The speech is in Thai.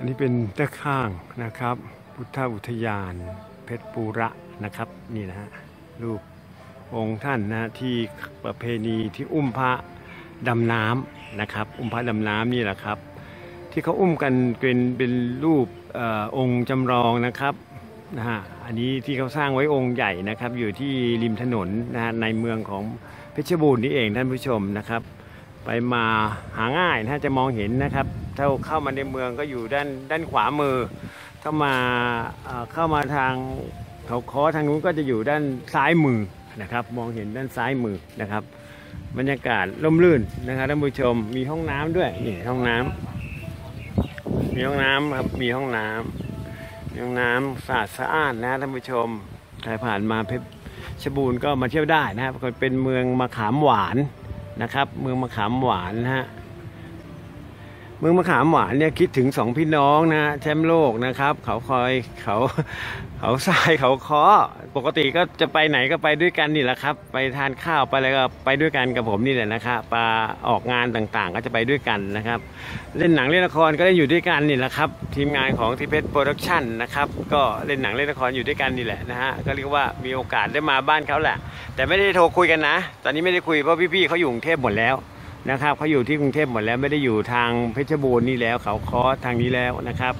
อันนี้เป็นตะข้างนะครับ พุทธอุทยาน เพชรปูระนะครับนี่นะฮะรูปองค์ท่านนะที่ประเพณีที่อุ้มพระดำน้ำนะครับ อุ้มพระดำน้ำนี่แหละครับ ที่เขาอุ้มกันเป็นเป็นรูปออองค์จำลองนะครับนะฮะอันนี้ที่เขาสร้างไว้องค์ใหญ่นะครับ อยู่ที่ริมถนนนะฮะในเมืองของเพชรบูรณ์นี่เองท่านผู้ชมนะครับ ไปมาหาง่ายนะจะมองเห็นนะครับ ถ้าเข้ามาในเมืองก็อยู่ด้านด้านขวามือเข้ามาเข้ามาทางเขาคอทางนู้นก็จะอยู่ด้านซ้ายมือนะครับ มองเห็นด้านซ้ายมือนะครับ บรรยากาศร่มรื่นนะครับท่านผู้ชมมีห้องน้ำด้วยนี่ห้องน้ำมีห้องน้ำครับมีห้องน้ำมีห้องน้ำสะอาดสะอ้านนะท่านผู้ชมใครผ่านมาเพชรบูรณ์ก็มาเที่ยวได้นะครับเป็นเมืองมะขามหวาน นะครับ เมืองมะขามหวานนะฮะ เมืองมะขามหวานเนี่ยคิดถึงสองพี่น้องนะแชมป์โลกนะครับ เขาคอยเขาเขาทรายเขาคาะปกติก็จะไปไหนก็ไปด้วยกันนี่แหละครับ ไปทานข้าวไปอะไรก็ไปด้วยกันกับผมนี่แหละนะครับปาออกงานต่างๆ ก็จะไปด้วยกันนะครับ เล่นหนังเล่นละครก็เล่นอยู่ด้วยกันนี่แหละครับ ทีมงานของทีเพชรโปรดักชั่นนะครับก็เล่นหนังเล่นละครอยู่ด้วยกันนี่แหละนะฮะก็เรียกว่ามีโอกาสได้มาบ้านเขาแหละ แต่ไม่ได้โทรคุยกันนะ ตอนนี้ไม่ได้คุยเพราะพี่ๆเขาอยู่กรุงเทพหมดแล้ว นะครับเขาอยู่ที่กรุงเทพหมดแล้วไม่ได้อยู่ทางเพชรบูรณ์นี่แล้วเขาคอทางนี้แล้วนะครับ